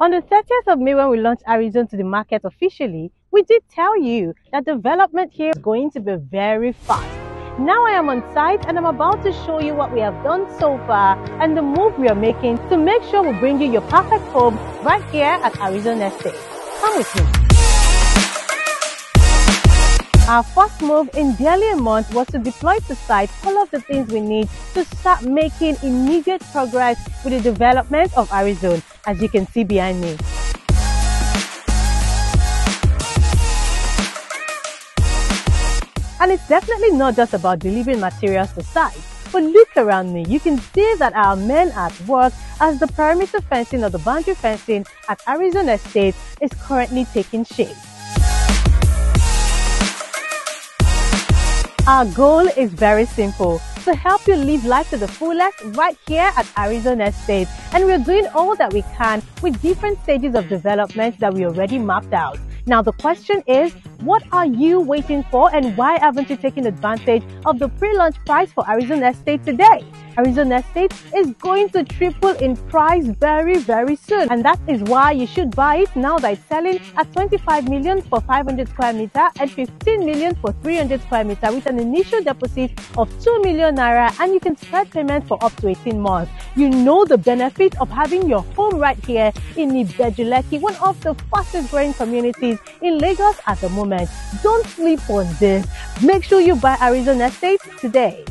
On the 30th of May, when we launched Arizon to the market officially, we did tell you that development here is going to be very fast. Now I am on site and I'm about to show you what we have done so far and the move we are making to make sure we bring you your perfect home right here at Arizon Estate. Come with me. Our first move in barely a month was to deploy to site all of the things we need to start making immediate progress with the development of Arizon, as you can see behind me. And it's definitely not just about delivering materials to site. But look around me, you can see that our men at work as the perimeter fencing or the boundary fencing at Arizon Estate is currently taking shape. Our goal is very simple to help you live life to the fullest right here at Arizon Estate. And we're doing all that we can with different stages of development that we already mapped out. Now, the question is, what are you waiting for and why haven't you taken advantage of the pre-launch price for Arizon Estate today? Arizon Estate is going to triple in price very, very soon. And that is why you should buy it now that it's selling at 25 million for 500 square meter and 15 million for 300 square meter with an initial deposit of 2 million naira and you can spread payment for up to 18 months. You know the benefit of having your home right here in Ibeju-Lekki, one of the fastest growing communities in Lagos at the moment. Don't sleep on this. Make sure you buy Arizon Estate today.